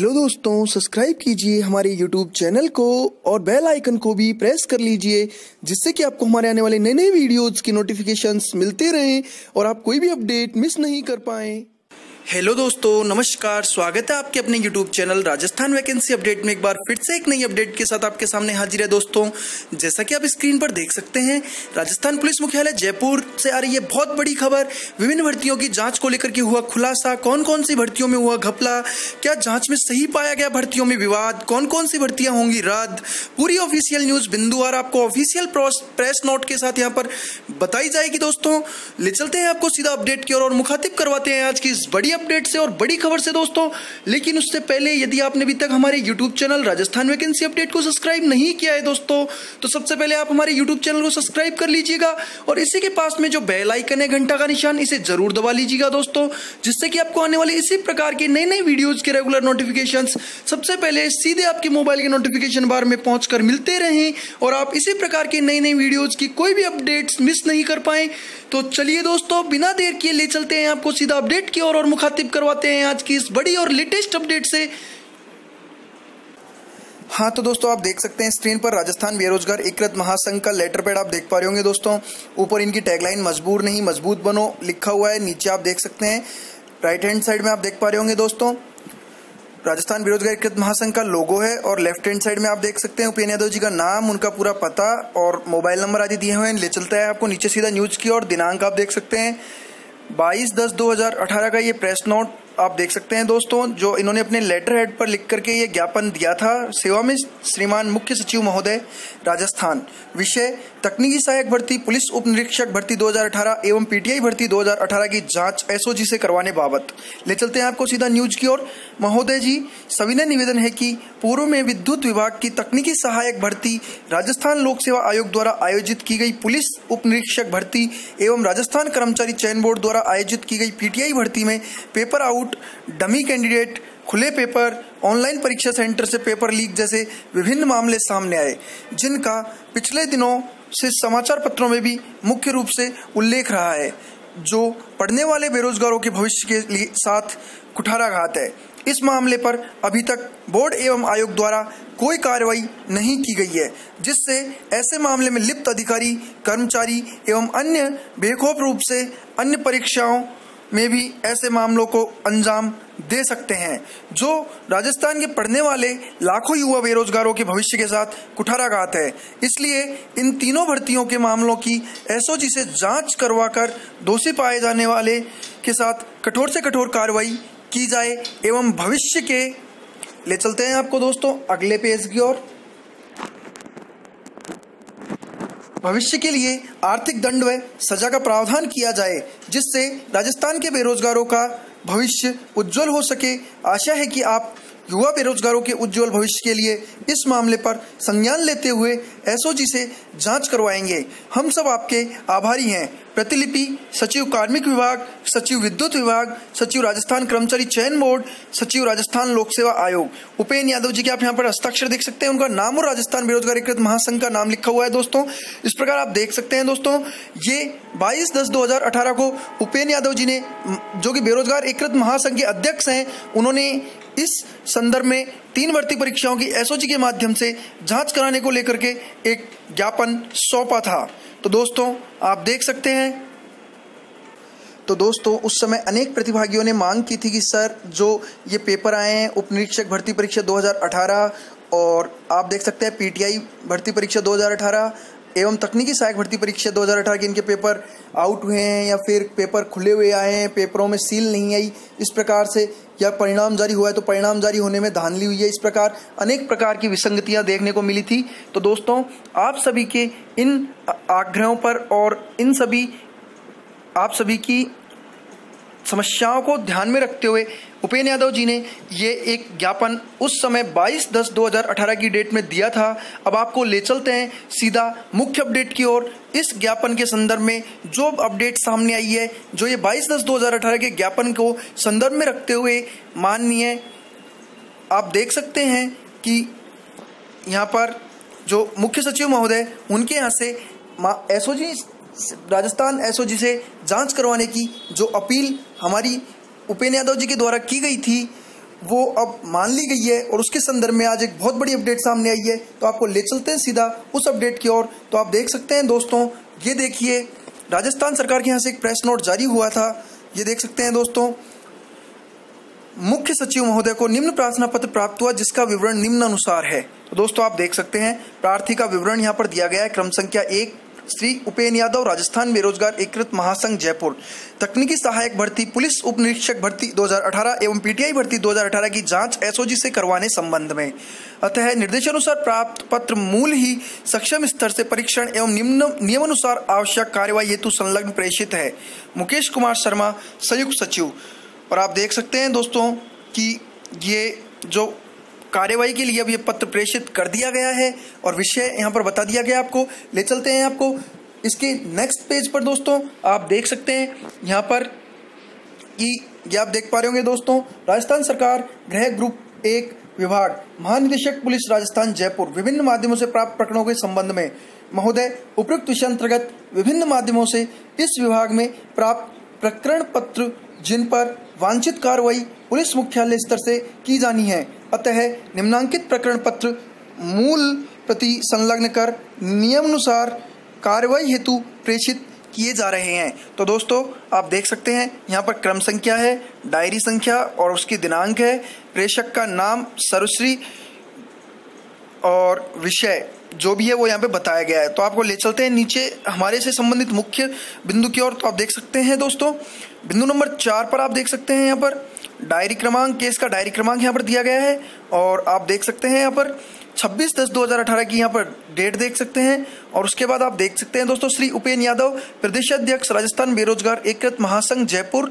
Hello दोस्तों, subscribe कीजिए हमारे यूट्यूब चैनल को और बेल आइकन को भी प्रेस कर लीजिए, जिससे कि आपको हमारे आने वाले नए नए वीडियोज़ की नोटिफिकेशंस मिलते रहें और आप कोई भी अपडेट मिस नहीं कर पाएँ। हेलो दोस्तों, नमस्कार, स्वागत है आपके अपने YouTube channel Rajasthan vacancy update में एक बार फिर से एक नई अपडेट के साथ आपके सामने हाजिर है दोस्तों। जैसा कि आप स्क्रीन पर देख सकते हैं, राजस्थान पुलिस मुख्यालय जयपुर से आ रही है बहुत बड़ी खबर। विभिन्न भर्तियों की जाँच को लेकर के हुआ खुलासा कौन कौन सी भर्तियों में हुआ घपला, क्या जाँच में सही पाया गया भर्तियों में विवाद कौन कौन सी भर्तियाँ होंगी रद्द? पूरी ऑफिशियल न्यूज़ बिंदुवार आपको ऑफिशियल प्रेस नोट के साथ यहाँ पर बताई जाएगी दोस्तों। ले चलते हैं आपको सीधा अपडेट की और मुखातिब करवाते हैं आज की इस बड़ी अपडेट से और बड़ी खबर से दोस्तों। लेकिन उससे पहले यदि आपने अभी तक हमारे YouTube channel Rajasthan vacancy update को सब्सक्राइब नहीं किया है दोस्तों तो सबसे पहले आप हमारे यूट्यूब चैनल को सब्सक्राइब कर लीजिएगा और इसी के पास में जो बेल आइकन है, घंटा का निशान, इसे ज़रूर दबा लीजिएगा दोस्तों, जिससे कि आपको आने वाले इसी प्रकार के नए नए वीडियोज़ के रेगुलर नोटिफिकेशन सबसे पहले सीधे आपके मोबाइल के नोटिफिकेशन बार में पहुंचकर मिलते रहें और आप इसी प्रकार के नई नई वीडियोज़ की कोई भी अपडेट्स मिस नहीं कर पाए। तो चलिए दोस्तों, बिना देर किए ले चलते हैं आपको सीधा अपडेट की ओर और मुखातिब करवाते हैं आज की इस बड़ी और लेटेस्ट अपडेट से। हाँ तो दोस्तों, आप देख सकते हैं स्क्रीन पर राजस्थान बेरोजगार एकृत महासंघ का लेटर पैड आप देख पा रहे होंगे दोस्तों। ऊपर इनकी टैगलाइन, मजबूर नहीं, मज़बूत बनो, लिखा हुआ है। नीचे आप देख सकते हैं राइट हैंड साइड में आप देख पा रहे होंगे दोस्तों। राजस्थान बेरोजगार कृत महासंघ का लोगो है और लेफ़्ट हैंड साइड में आप देख सकते हैं, उपेन्द्र यादव जी का नाम, उनका पूरा पता और मोबाइल नंबर आदि दिए हुए हैं। ले चलता है आपको नीचे सीधा न्यूज़ की और दिनांक आप देख सकते हैं बाईस दस दो हज़ार अठारह का ये प्रेस नोट आप देख सकते हैं दोस्तों, जो इन्होंने अपने लेटर हेड पर लिख करके ये ज्ञापन दिया था, सेवा में श्रीमान मुख्य सचिव महोदय, राजस्थान। विषय, तकनीकी सहायक भर्ती, पुलिस उप निरीक्षक भर्ती 2018 एवं पीटीआई भर्ती 2018 की जाँच एसओजी से करवाने बाबत। ले चलते हैं आपको सीधा न्यूज़ की ओर। महोदय जी, सविनय निवेदन है कि पूर्व में विद्युत विभाग की तकनीकी सहायक भर्ती राजस्थान लोक सेवा आयोग द्वारा आयोजित की गई पुलिस उप निरीक्षक भर्ती एवं राजस्थान कर्मचारी चयन बोर्ड द्वारा आयोजित की गई पीटीआई भर्ती में पेपर आउट डमी कैंडिडेट, खुले पेपर, ऑनलाइन परीक्षा सेंटर से पेपर लीक जैसे विभिन्न मामले सामने आए, जिनका पिछले दिनों से समाचार पत्रों में भी मुख्य रूप से उल्लेख रहा है, जो पढ़ने वाले बेरोजगारों के भविष्य के लिए साथ कुठाराघात है। इस मामले पर अभी तक बोर्ड एवं आयोग द्वारा कोई कार्रवाई नहीं की गई है, जिससे ऐसे मामले में लिप्त अधिकारी, कर्मचारी एवं अन्य बेखौफ रूप से अन्य परीक्षाओं में भी ऐसे मामलों को अंजाम दे सकते हैं। जो राजस्थान के पढ़ने वाले लाखों युवा बेरोजगारों के भविष्य के साथ कुठाराघात है। इसलिए इन तीनों भर्तियों के मामलों की एसओजी से जाँच करवाकर दोषी पाए जाने वाले के साथ कठोर से कठोर कार्रवाई की जाए एवं भविष्य के ले चलते हैं आपको दोस्तों अगले पेज की ओर। भविष्य के लिए आर्थिक दंड व सजा का प्रावधान किया जाए, जिससे राजस्थान के बेरोजगारों का भविष्य उज्जवल हो सके। आशा है कि आप युवा बेरोजगारों के उज्जवल भविष्य के लिए इस मामले पर संज्ञान लेते हुए एसओजी से जाँच करवाएँगे। हम सब आपके आभारी हैं। प्रतिलिपि, सचिव कार्मिक विभाग, सचिव विद्युत विभाग, सचिव राजस्थान कर्मचारी चयन बोर्ड, सचिव राजस्थान लोक सेवा आयोग। उपेन यादव जी के आप यहाँ पर हस्ताक्षर देख सकते हैं। उनका नाम और राजस्थान बेरोजगारीकृत महासंघ का नाम लिखा हुआ है दोस्तों। इस प्रकार आप देख सकते हैं दोस्तों, ये 22 दस 2018 को उपेन यादव जी ने, जो कि बेरोजगार एकृत महासंघ के अध्यक्ष हैं, उन्होंने इस संदर्भ में तीन भर्ती परीक्षाओं की एसओजी के माध्यम से जाँच कराने को लेकर के एक ज्ञापन सौंपा था। तो दोस्तों, आप देख सकते हैं। तो दोस्तों, उस समय अनेक प्रतिभागियों ने मांग की थी कि, सर, जो ये पेपर आए हैं उप निरीक्षक भर्ती परीक्षा 2018 और आप देख सकते हैं, पीटीआई भर्ती परीक्षा 2018 एवं तकनीकी सहायक भर्ती परीक्षा 2018 के इनके पेपर आउट हुए हैं या फिर पेपर खुले हुए आए हैं, पेपरों में सील नहीं आई। इस प्रकार से या परिणाम जारी हुआ है तो परिणाम जारी होने में धांधली हुई है। इस प्रकार अनेक प्रकार की विसंगतियाँ देखने को मिली थी। तो दोस्तों, आप सभी के इन आग्रहों पर और इन सभी, आप सभी की समस्याओं को ध्यान में रखते हुए उपेन्द्र यादव जी ने ये एक ज्ञापन उस समय 22 दस 2018 की डेट में दिया था। अब आपको ले चलते हैं सीधा मुख्य अपडेट की ओर। इस ज्ञापन के संदर्भ में जो अपडेट सामने आई है, जो ये 22 दस 2018 के ज्ञापन को संदर्भ में रखते हुए माननीय, आप देख सकते हैं कि यहाँ पर जो मुख्य सचिव महोदय, उनके यहाँ से एसओजी, राजस्थान एसओजी से जाँच करवाने की जो अपील हमारी उपेन्द्र यादव जी के द्वारा की गई थी, वो अब मान ली गई है और उसके संदर्भ में आज एक बहुत बड़ी अपडेट सामने आई है। तो आपको ले चलते हैं सीधा उस अपडेट की ओर। तो आप देख सकते हैं दोस्तों, ये देखिए, राजस्थान सरकार के यहाँ से एक प्रेस नोट जारी हुआ था। ये देख सकते हैं दोस्तों, मुख्य सचिव महोदय को निम्न प्रार्थना पत्र प्राप्त हुआ, जिसका विवरण निम्न अनुसार है। तो दोस्तों, आप देख सकते हैं, प्रार्थी का विवरण यहाँ पर दिया गया है। क्रम संख्या एक श्री उपेन यादव, राजस्थान बेरोजगार एकीकृत महासंघ, जयपुर। तकनीकी सहायक भर्ती, पुलिस उप निरीक्षक भर्ती 2018 एवं पीटीआई भर्ती 2018 की जाँच एसओजी से करवाने संबंध में। अतः निर्देशानुसार प्राप्त पत्र मूल ही सक्षम स्तर से परीक्षण एवं निम्न नियमानुसार आवश्यक कार्यवाही हेतु संलग्न प्रेषित है। मुकेश कुमार शर्मा, संयुक्त सचिव। और आप देख सकते हैं दोस्तों कि ये जो कार्यवाही के लिए अब ये पत्र प्रेषित कर दिया गया है और विषय यहाँ पर बता दिया गया आपको। ले चलते हैं आपको। इसके नेक्स्ट पेज पर दोस्तों, आप देख सकते हैं यहाँ पर कि ये आप देख पा रहे होंगे दोस्तों, राजस्थान सरकार, गृह ग्रुप एक विभाग, महानिदेशक पुलिस राजस्थान जयपुर, विभिन्न माध्यमों से प्राप्त प्रकरणों के संबंध में महोदय, उपयुक्त विषय अंतर्गत विभिन्न माध्यमों से इस विभाग में प्राप्त प्रकरण पत्र, जिन पर वांछित कार्रवाई पुलिस मुख्यालय स्तर से की जानी है। अतः निम्नांकित प्रकरण पत्र मूल प्रति संलग्न कर नियमानुसार कार्रवाई हेतु प्रेषित किए जा रहे हैं। तो दोस्तों, आप देख सकते हैं, यहाँ पर क्रम संख्या है, डायरी संख्या और उसकी दिनांक है। प्रेषक का नाम, सर्वश्री और विषय जो भी है वो यहाँ पे बताया गया है। तो आपको ले चलते हैं नीचे हमारे से संबंधित मुख्य बिंदु की ओर। तो आप देख सकते हैं दोस्तों, बिंदु नंबर चार पर आप देख सकते हैं यहाँ पर। डायरी क्रमांक, केस का डायरी क्रमांक यहाँ पर दिया गया है, और आप देख सकते हैं यहाँ पर 26 दस 2018 की यहाँ पर डेट देख सकते हैं, और उसके बाद आप देख सकते हैं दोस्तों श्री उपेन यादव, प्रदेश अध्यक्ष, राजस्थान बेरोजगार एकीकृत महासंघ, जयपुर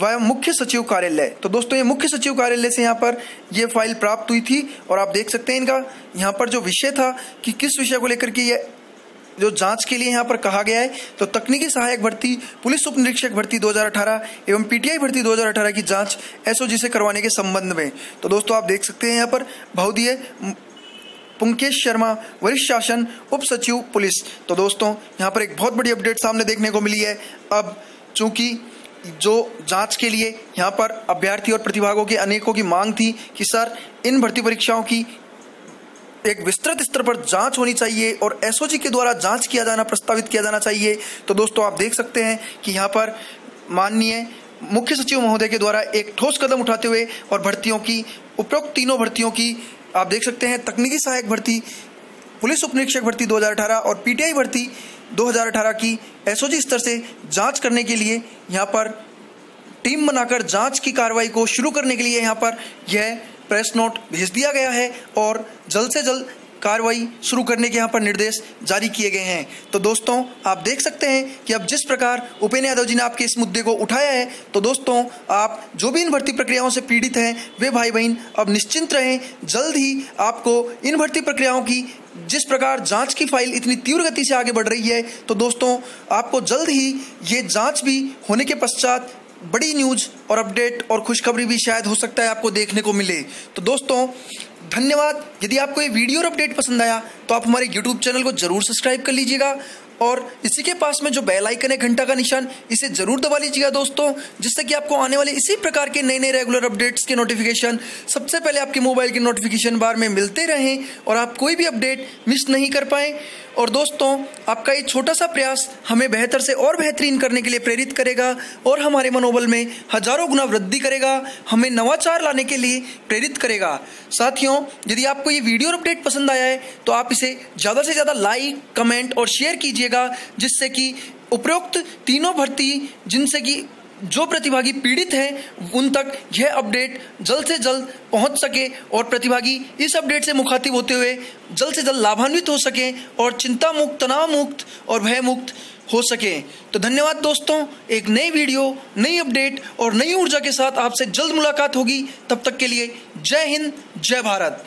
व मुख्य सचिव कार्यालय। तो दोस्तों ये मुख्य सचिव कार्यालय से यहाँ पर ये फ़ाइल प्राप्त हुई थी, और आप देख सकते हैं इनका यहाँ पर जो विषय था कि किस विषय को लेकर के ये जो जाँच के लिए यहाँ पर कहा गया है तो तकनीकी सहायक भर्ती, पुलिस उप निरीक्षक भर्ती 2018 एवं पीटीआई भर्ती 2018 की जाँच एसओजी से करवाने के संबंध में। तो दोस्तों, आप देख सकते हैं यहाँ पर बहुदीय पुंकेश शर्मा, वरिष्ठ शासन, उप सचिव, पुलिस। तो दोस्तों, यहाँ पर एक बहुत बड़ी अपडेट सामने देखने को मिली है। अब चूँकि जो जाँच के लिए यहाँ पर अभ्यर्थी और प्रतिभागों के अनेकों की मांग थी कि सर, इन भर्ती परीक्षाओं की एक विस्तृत स्तर पर जाँच होनी चाहिए और एसओजी के द्वारा जाँच किया जाना, प्रस्तावित किया जाना चाहिए। तो दोस्तों, आप देख सकते हैं कि यहाँ पर माननीय मुख्य सचिव महोदय के द्वारा एक ठोस कदम उठाते हुए और भर्तियों की, उपरोक्त तीनों भर्तियों की, आप देख सकते हैं, तकनीकी सहायक भर्ती, पुलिस उप भर्ती 2018 और पीटीआई भर्ती 2018 की एसओजी स्तर से जाँच करने के लिए यहाँ पर टीम बनाकर जाँच की कार्रवाई को शुरू करने के लिए यहाँ पर यह प्रेस नोट भेज दिया गया है और जल्द से जल्द कार्रवाई शुरू करने के यहाँ पर निर्देश जारी किए गए हैं। तो दोस्तों, आप देख सकते हैं कि अब जिस प्रकार उपेन्द्र यादव जी ने आपके इस मुद्दे को उठाया है तो दोस्तों, आप जो भी इन भर्ती प्रक्रियाओं से पीड़ित हैं, वे भाई बहन अब निश्चिंत रहें। जल्द ही आपको इन भर्ती प्रक्रियाओं की जिस प्रकार जाँच की फ़ाइल इतनी तीव्र गति से आगे बढ़ रही है तो दोस्तों, आपको जल्द ही ये जाँच भी होने के पश्चात बड़ी न्यूज़ और अपडेट और खुशखबरी भी शायद हो सकता है आपको देखने को मिले। तो दोस्तों, धन्यवाद। यदि आपको ये वीडियो और अपडेट पसंद आया तो आप हमारे यूट्यूब चैनल को ज़रूर सब्सक्राइब कर लीजिएगा और इसी के पास में जो बेल आइकन है, घंटा का निशान, इसे ज़रूर दबा लीजिएगा दोस्तों, जिससे कि आपको आने वाले इसी प्रकार के नए नए रेगुलर अपडेट्स के नोटिफिकेशन सबसे पहले आपके मोबाइल के नोटिफिकेशन बार में मिलते रहें और आप कोई भी अपडेट मिस नहीं कर पाए। और दोस्तों, आपका ये छोटा सा प्रयास हमें बेहतर से और बेहतरीन करने के लिए प्रेरित करेगा और हमारे मनोबल में हज़ारों गुना वृद्धि करेगा, हमें नवाचार लाने के लिए प्रेरित करेगा। साथियों, यदि आपको ये वीडियो अपडेट पसंद आया है तो आप इसे ज़्यादा से ज़्यादा लाइक, कमेंट और शेयर कीजिएगा, जिससे कि उपरोक्त तीनों भर्ती, जिनसे कि जो प्रतिभागी पीड़ित हैं, उन तक यह अपडेट जल्द से जल्द पहुँच सके और प्रतिभागी इस अपडेट से मुखातिब होते हुए जल्द से जल्द लाभान्वित हो सके और चिंता मुक्त तनाव मुक्त और भय मुक्त हो सके। तो धन्यवाद दोस्तों, एक नई वीडियो, नई अपडेट और नई ऊर्जा के साथ आपसे जल्द मुलाकात होगी। तब तक के लिए जय हिंद, जय भारत।